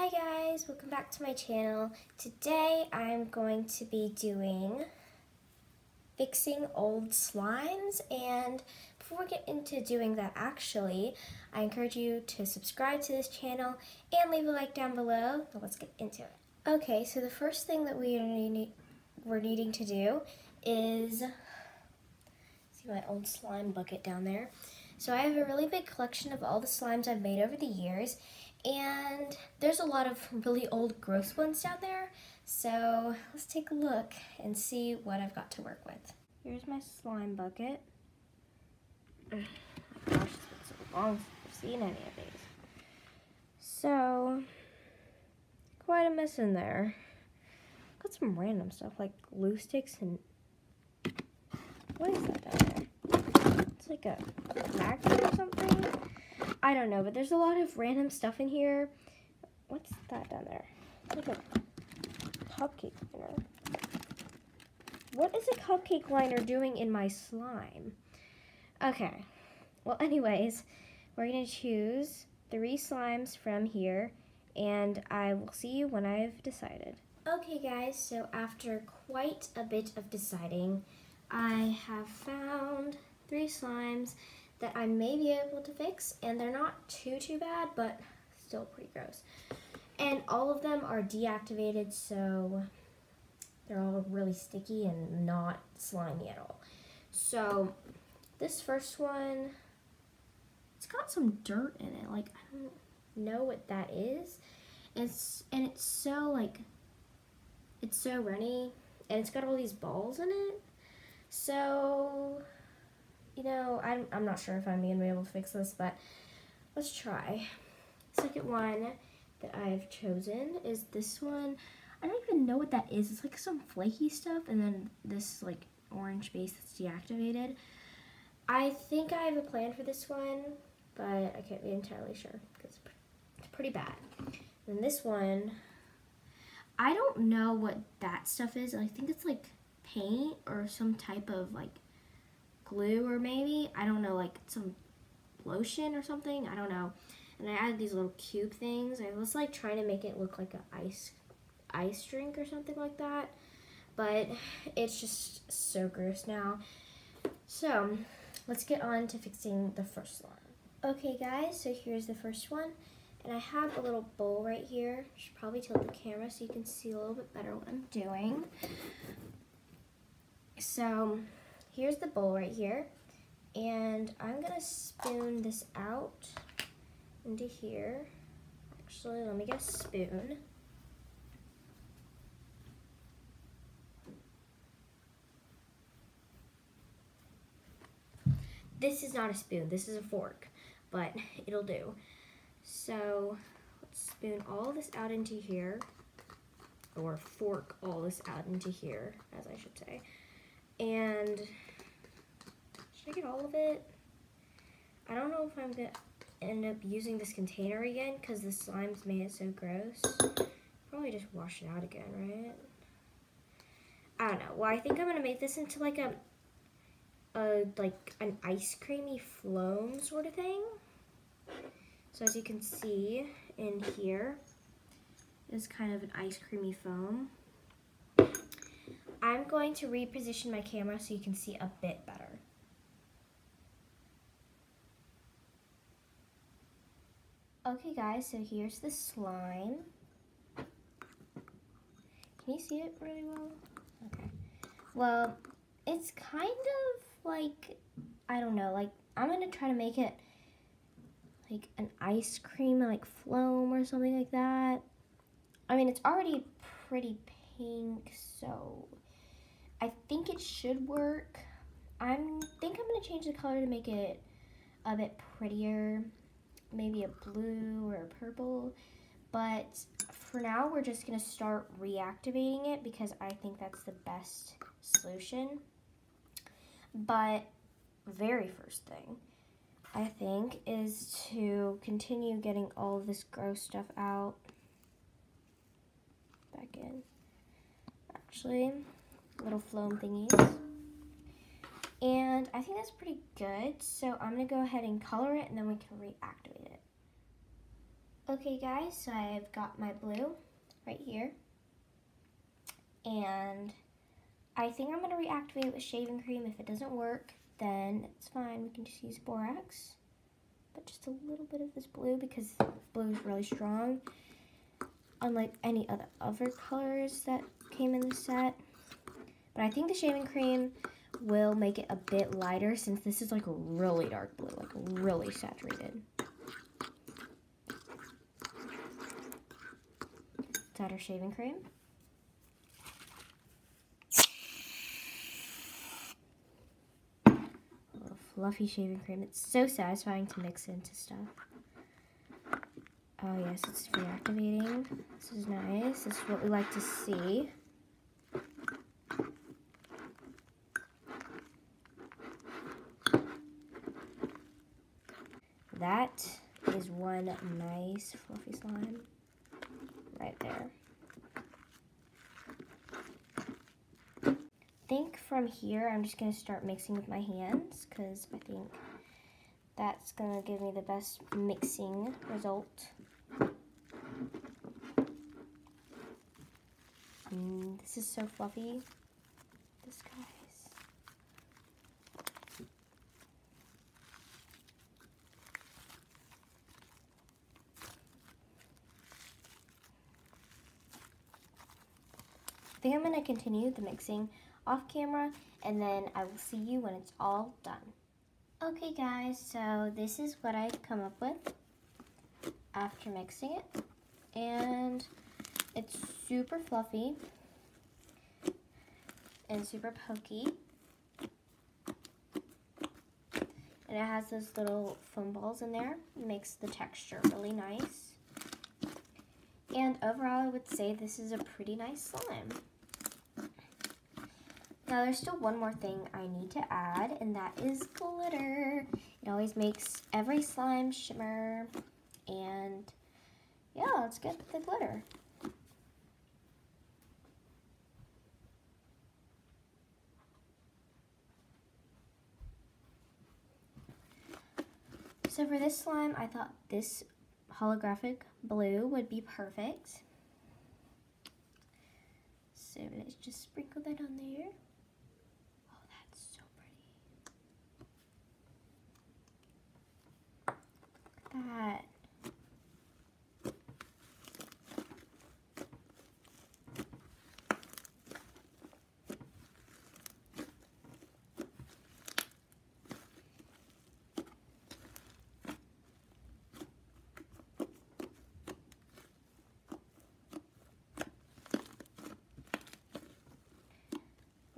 Hi guys, welcome back to my channel. Today I'm going to be doing fixing old slimes and before we get into doing that actually, I encourage you to subscribe to this channel and leave a like down below. Let's get into it. Okay, so the first thing that we are needing, we're needing to do is, see my old slime bucket down there. So I have a really big collection of all the slimes I've made over the years and there's a lot of really old gross ones down there. So let's take a look and see what I've got to work with. Here's my slime bucket. Oh my gosh, it's been so long since I've seen any of these. So, quite a mess in there. Got some random stuff like glue sticks and what is that down there? It's like a magnet or something. I don't know, but there's a lot of random stuff in here. What's that down there? Like a cupcake liner. What is a cupcake liner doing in my slime? Okay, well anyways, we're gonna choose three slimes from here and I will see you when I've decided. Okay guys, so after quite a bit of deciding, I have found three slimes that I may be able to fix, and they're not too, too bad, but still pretty gross. And all of them are deactivated, so they're all really sticky and not slimy at all. So this first one, it's got some dirt in it. Like, I don't know what that is. It's, and it's so, like, it's so runny, and it's got all these balls in it. So you know, I'm, I'm not sure if I'm going to be able to fix this, but let's try. Second one that I've chosen is this one. I don't even know what that is. It's like some flaky stuff, and then this like orange base that's deactivated. I think I have a plan for this one, but I can't be entirely sure because it's pretty bad. And this one, I don't know what that stuff is. I think it's like paint or some type of like glue or maybe, I don't know, like some lotion or something, I don't know. And I added these little cube things. I was like trying to make it look like an ice ice drink or something like that. But it's just so gross now. So let's get on to fixing the first one. Okay guys, so here's the first one. And I have a little bowl right here. Should probably tilt the camera so you can see a little bit better what I'm doing. So here's the bowl right here. And I'm gonna spoon this out into here. Actually, let me get a spoon. This is not a spoon, this is a fork, but it'll do. So let's spoon all this out into here, or fork all this out into here, as I should say. And I all of it? I don't know if I'm gonna end up using this container again because the slimes made it so gross. Probably just wash it out again, right? I don't know. Well, I think I'm gonna make this into like a, a like an ice creamy floam sort of thing. So as you can see in here is kind of an ice creamy foam. I'm going to reposition my camera so you can see a bit better. Okay guys, so here's the slime. Can you see it really well? Okay. Well, it's kind of like, I don't know, like, I'm to try to make it like an ice cream, like foam or something like that. I mean, it's already pretty pink, so I think it should work. I think I'm to change the color to make it a bit prettier. Maybe a blue or a purple. But for now, we're just going to start reactivating it because I think that's the best solution. But very first thing, I think, is to continue getting all of this gross stuff out. Back in. Actually, little foam thingies. And I think that's pretty good. So I'm going to go ahead and color it and then we can reactivate it. Okay guys, so I've got my blue right here. And I think I'm gonna reactivate it with shaving cream. If it doesn't work, then it's fine. We can just use borax. But just a little bit of this blue because blue is really strong. Unlike any other other colors that came in the set. But I think the shaving cream will make it a bit lighter since this is like a really dark blue, like really saturated. Let's shaving cream. A little fluffy shaving cream. It's so satisfying to mix into stuff. Oh yes, it's reactivating. This is nice. This is what we like to see. That is one nice fluffy slime right there. I think from here I'm just going to start mixing with my hands because I think that's going to give me the best mixing result. Mm, this is so fluffy. This guy. I think I'm going to continue the mixing off camera and then I will see you when it's all done. Okay guys, so this is what I've come up with after mixing it. And it's super fluffy and super pokey. And it has those little foam balls in there. It makes the texture really nice. And overall, I would say this is a pretty nice slime. Now there's still one more thing I need to add, and that is glitter. It always makes every slime shimmer, and yeah, let's get the glitter. So for this slime, I thought this holographic blue would be perfect. So let's just sprinkle that on there. Oh, that's so pretty. That.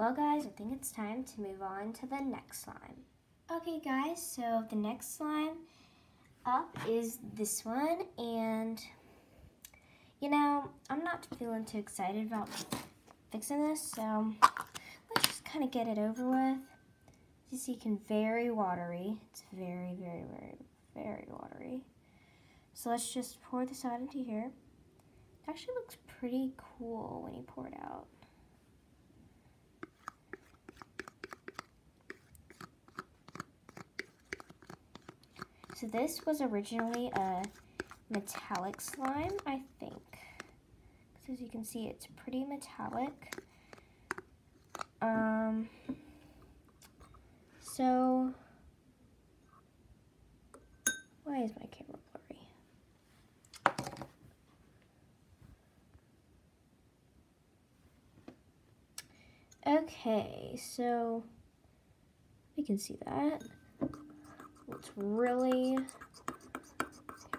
Well guys, I think it's time to move on to the next slime. Okay guys, so the next slime up is this one and you know I'm not feeling too excited about fixing this so let's just kind of get it over with. As you see can very watery. It's very very very very watery. So let's just pour this out into here. It actually looks pretty cool when you pour it out So this was originally a metallic slime, I think. Because as you can see, it's pretty metallic. Um, so, why is my camera blurry? Okay, so we can see that. It's really,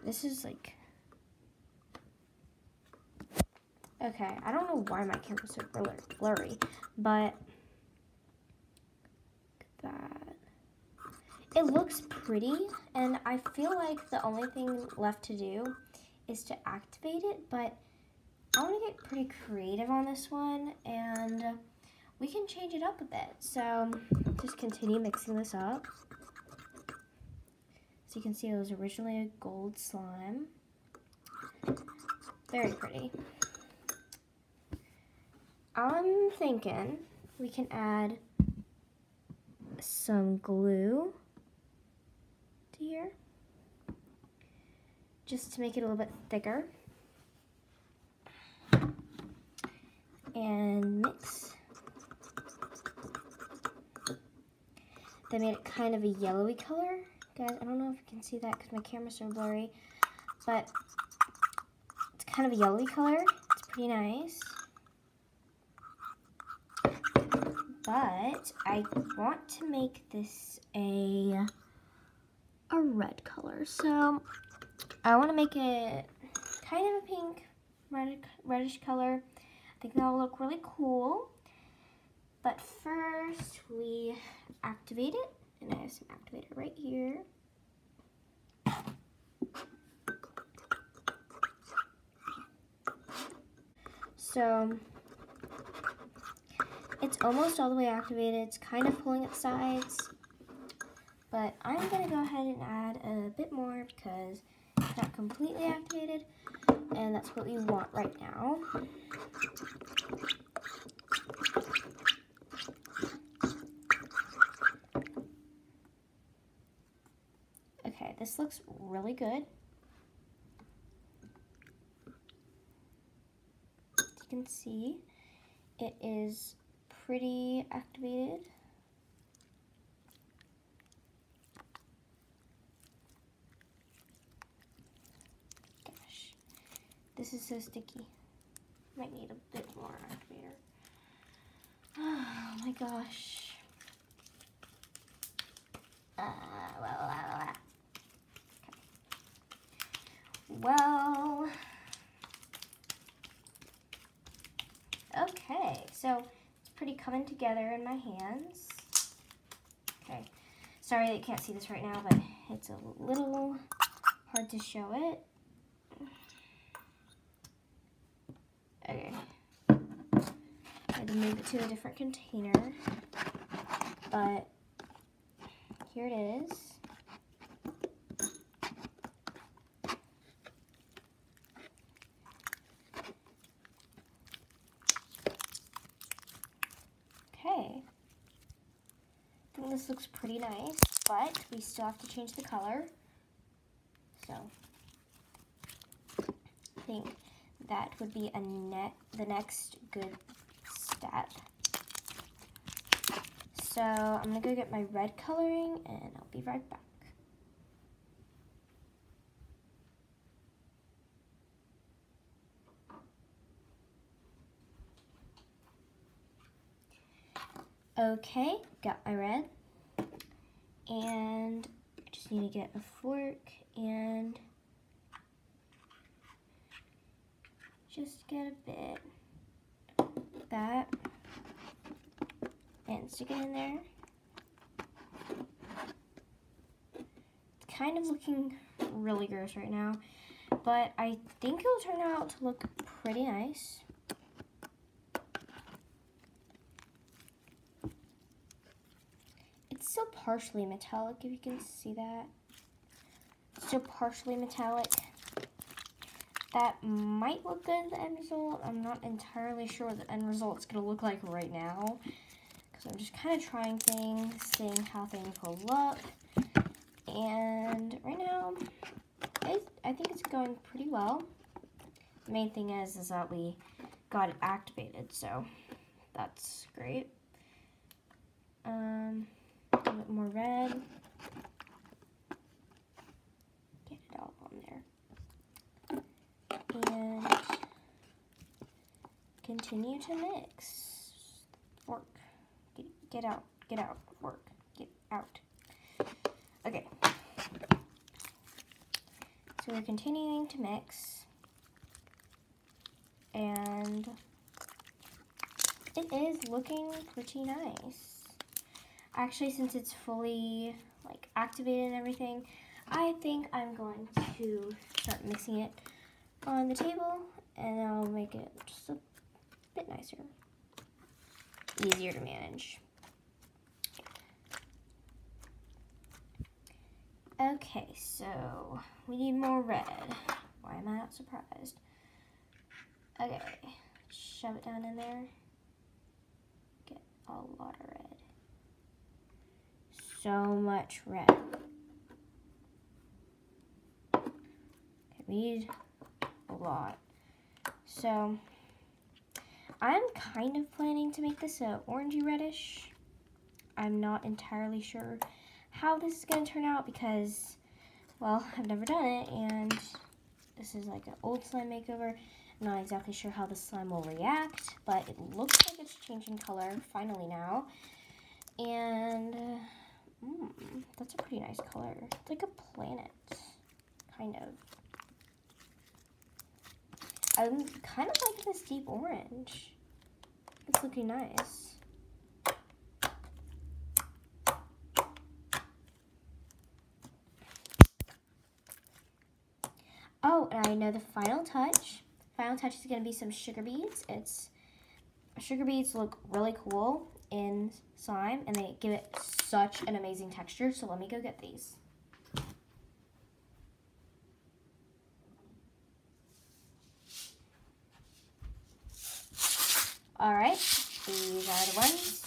this is like, okay, I don't know why my camera's so blurry, but that. It looks pretty, and I feel like the only thing left to do is to activate it, but I want to get pretty creative on this one, and we can change it up a bit. So just continue mixing this up. So you can see it was originally a gold slime. Very pretty. I'm thinking we can add some glue to here. just to make it a little bit thicker. And mix. They made it kind of a yellowy color. Guys, I don't know if you can see that because my camera's so blurry, but it's kind of a yellowy color. It's pretty nice. But I want to make this a a red color. So I want to make it kind of a pink, red, reddish color. I think that'll look really cool. But first we activate it. And I have some activator right here. So it's almost all the way activated. It's kind of pulling at sides. But I'm going to go ahead and add a bit more because it's not completely activated. And that's what we want right now. Okay, this looks really good. As you can see, it is pretty activated. Gosh, This is so sticky. Might need a bit more activator. Oh my gosh. Uh, well, well, well. Okay, so it's pretty coming together in my hands. Okay, sorry that you can't see this right now, but it's a little hard to show it. Okay. I had to move it to a different container. But here it is. Okay. I think this looks pretty nice, but we still have to change the color. So, I think that would be a ne the next good step. So I'm gonna go get my red coloring and I'll be right back. Okay, got my red. And I just need to get a fork and just get a bit that and stick it in there. It's kind of looking really gross right now, but I think it'll turn out to look pretty nice. It's still partially metallic, if you can see that. Still partially metallic that might look good in the end result. I'm not entirely sure what the end result's going to look like right now. Because I'm just kind of trying things, seeing how things will look. And right now, it, I think it's going pretty well. The main thing is, is that we got it activated, so that's great. Um, a little bit more red. and continue to mix. Work. Get, get out. Get out. Work. Get out. Okay. So we're continuing to mix. And it is looking pretty nice. Actually, since it's fully like activated and everything, I think I'm going to start mixing it on the table and I'll make it just a bit nicer. Easier to manage. Okay, so we need more red. Why am I not surprised? Okay, shove it down in there. Get a lot of red. So much red. We need a lot. So I'm kind of planning to make this a orangey reddish. I'm not entirely sure how this is going to turn out because, well, I've never done it and this is like an old slime makeover. I'm not exactly sure how the slime will react, but it looks like it's changing color finally now. And, uh, mm, that's a pretty nice color. It's like a planet, kind of. I'm kind of like this deep orange. It's looking nice. Oh, and I know the final touch. Final touch is going to be some sugar beads. It's Sugar beads look really cool in slime and they give it such an amazing texture. So let me go get these. All right, these are the ones.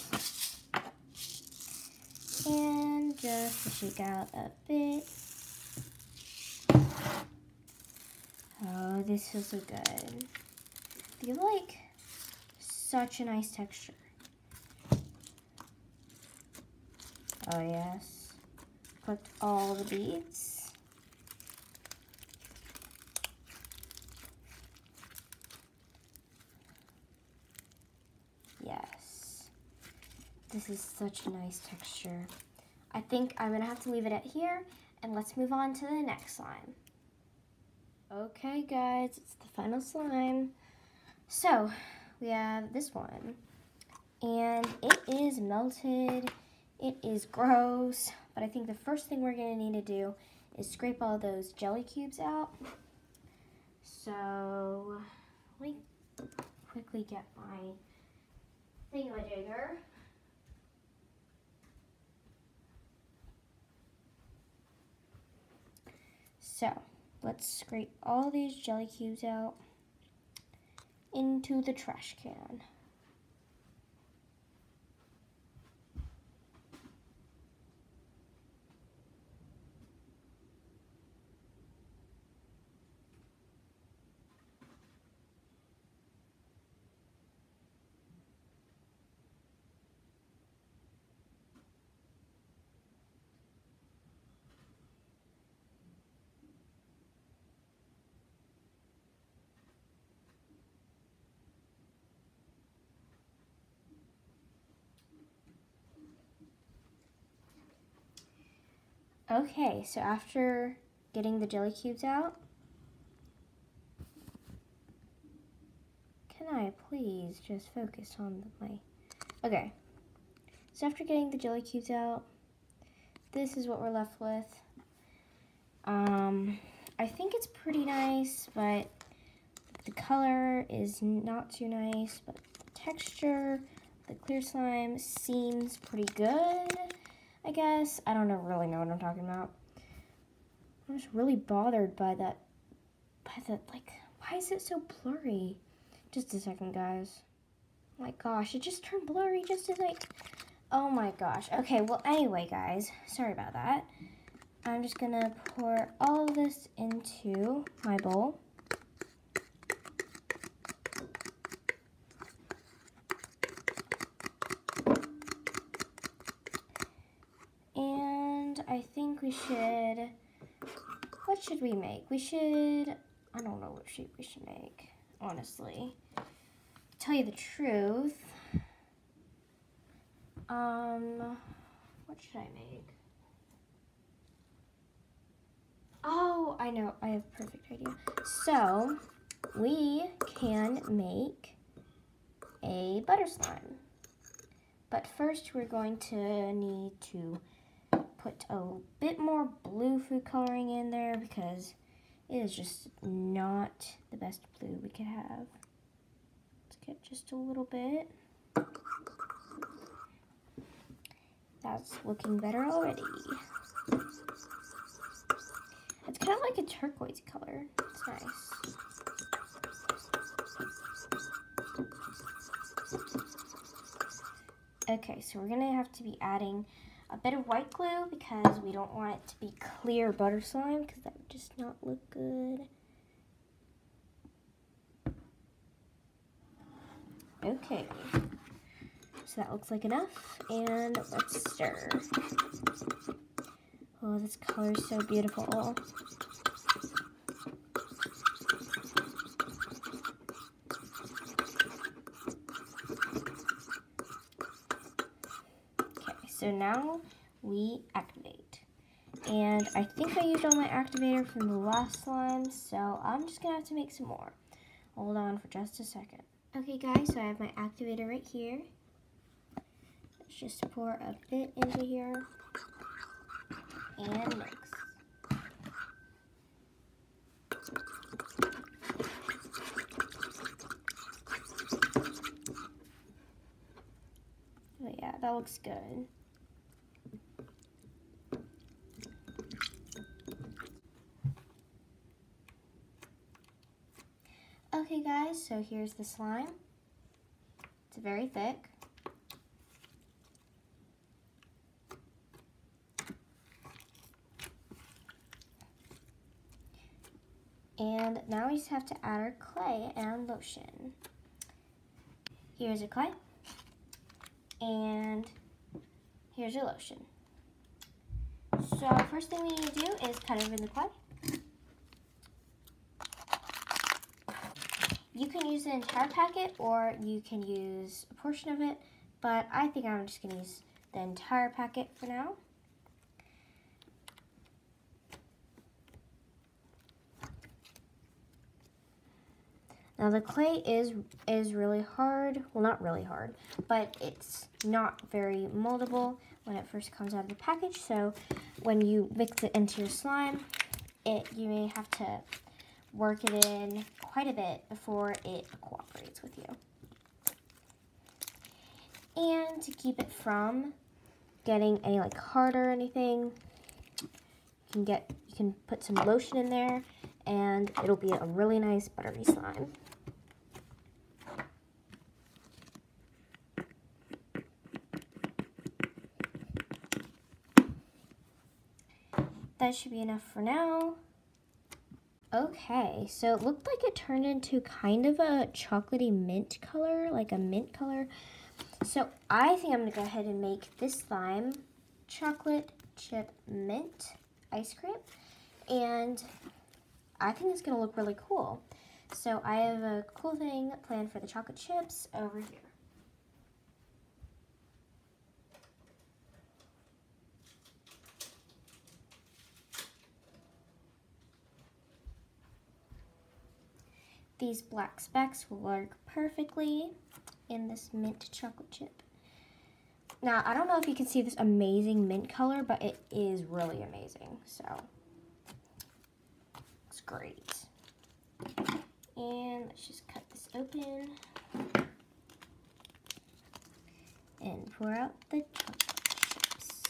And just shake out a bit. Oh, this feels so good. I feel like such a nice texture. Oh yes. Collect all the beads. Yes. This is such a nice texture. I think I'm gonna have to leave it at here and let's move on to the next slime. Okay guys, it's the final slime. So, we have this one. And it is melted. It is gross. But I think the first thing we're going to need to do is scrape all those jelly cubes out. So, let me quickly get my thingamajigger. So, let's scrape all these jelly cubes out into the trash can. Okay, so after getting the jelly cubes out, can I please just focus on my, okay. So after getting the jelly cubes out, this is what we're left with. Um, I think it's pretty nice, but the color is not too nice, but the texture, the clear slime seems pretty good. I guess. I don't really know what I'm talking about. I'm just really bothered by that, by that, like, why is it so blurry? Just a second, guys. Oh my gosh, it just turned blurry just as I, oh my gosh. Okay, well, anyway, guys, sorry about that. I'm just gonna pour all of this into my bowl. I think we should, what should we make? We should, I don't know what shape we should make, honestly. Tell you the truth, um, what should I make? Oh, I know, I have a perfect idea. So, we can make a butter slime. But first we're going to need to put a bit more blue food coloring in there because it is just not the best blue we could have. Let's get just a little bit. That's looking better already. It's kind of like a turquoise color. It's nice. Okay, so we're going to have to be adding a bit of white glue because we don't want it to be clear butter slime because that would just not look good. Okay, so that looks like enough, and let's stir. Oh, this color is so beautiful. So now we activate. And I think I used all my activator from the last slime, so I'm just gonna have to make some more. Hold on for just a second. Okay guys, so I have my activator right here. Let's just pour a bit into here and mix. Oh yeah, that looks good. Okay guys, so here's the slime. It's very thick. And now we just have to add our clay and lotion. Here's your clay. And here's your lotion. So first thing we need to do is cut open the clay. You can use the entire packet or you can use a portion of it, but I think I'm just gonna use the entire packet for now. Now the clay is is really hard, well not really hard, but it's not very moldable when it first comes out of the package, so when you mix it into your slime, it you may have to work it in quite a bit before it cooperates with you. And to keep it from getting any like hard or anything, you can get you can put some lotion in there and it'll be a really nice buttery slime. That should be enough for now. Okay, so it looked like it turned into kind of a chocolatey mint color, like a mint color. So I think I'm gonna go ahead and make this lime chocolate chip mint ice cream. And I think it's gonna look really cool. So I have a cool thing planned for the chocolate chips over here. These black specks will work perfectly in this mint chocolate chip. Now, I don't know if you can see this amazing mint color, but it is really amazing. So, it's great. And let's just cut this open. And pour out the chocolate chips.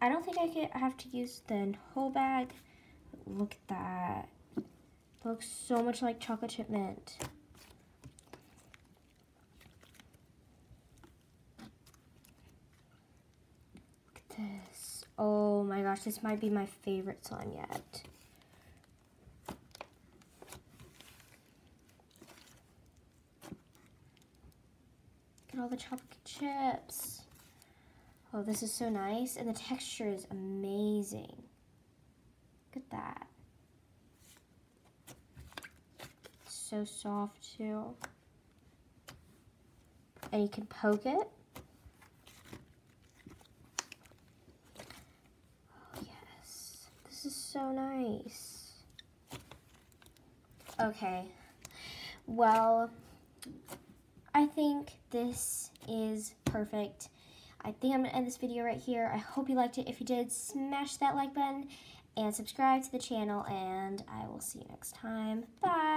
I don't think I could have to use the whole bag Look at that. Looks so much like chocolate chip mint. Look at this. Oh my gosh, this might be my favorite slime yet. Look at all the chocolate chips. Oh, this is so nice. And the texture is amazing. Look at that. So soft too. And you can poke it. Oh yes, this is so nice. Okay, well, I think this is perfect. I think I'm going to end this video right here. I hope you liked it. If you did, smash that like button and subscribe to the channel, and I will see you next time. Bye!